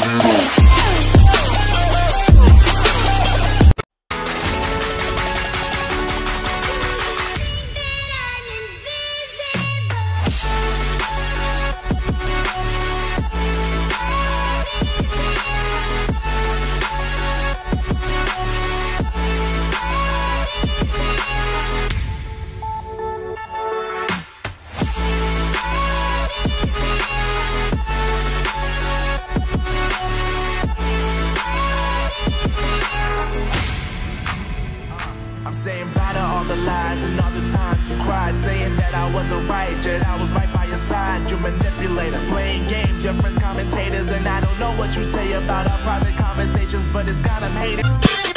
Sonido. I'm saying bye to all the lies and all the times you cried, saying that I wasn't right, yet I was right by your side. You manipulator, playing games, your friends commentators, and I don't know what you say about our private conversations, but it's got them hating.